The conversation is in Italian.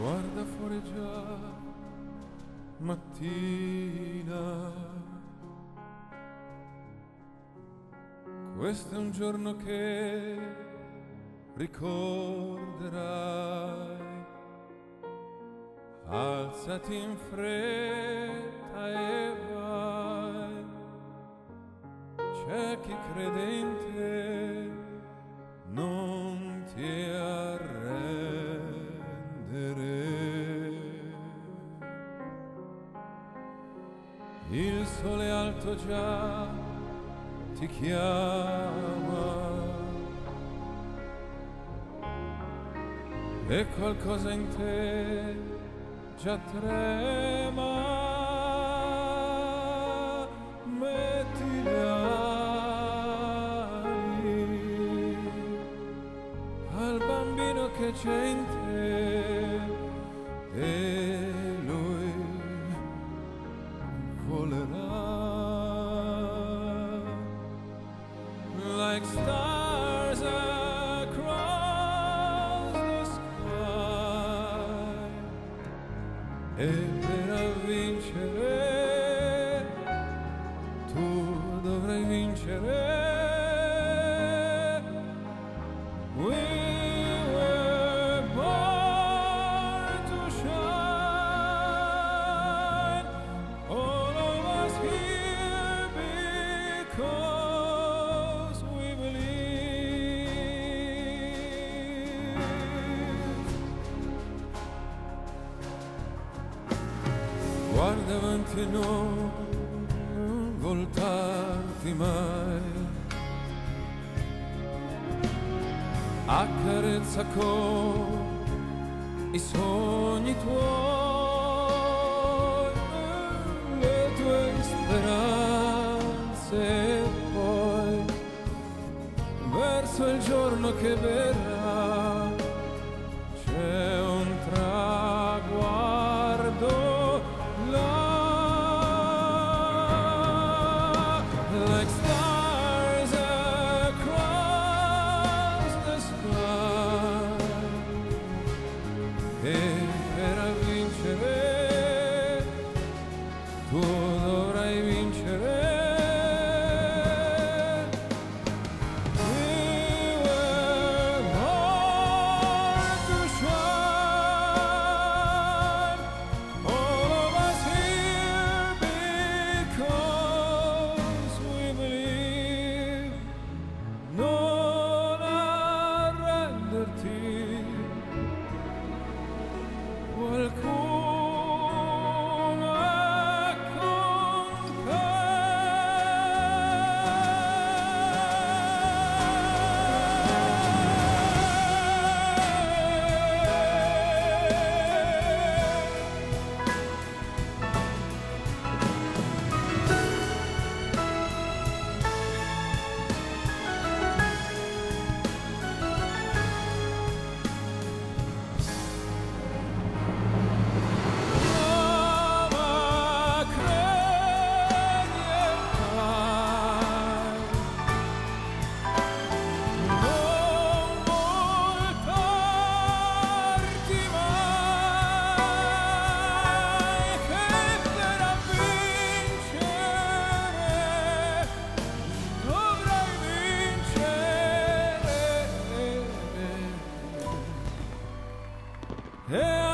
Guarda fuori già mattina. Questo è un giorno che ricorderai. Alzati in fretta e vai. C'è chi crede in te, Il sole alto già ti chiama. E qualcosa in te già trema. Metti al bambino che c'è in te e Guarda avanti e non voltarti mai. Accarezza con i sogni tuoi Le tue speranze poi. Verso il giorno che verrà e per vincere Yeah.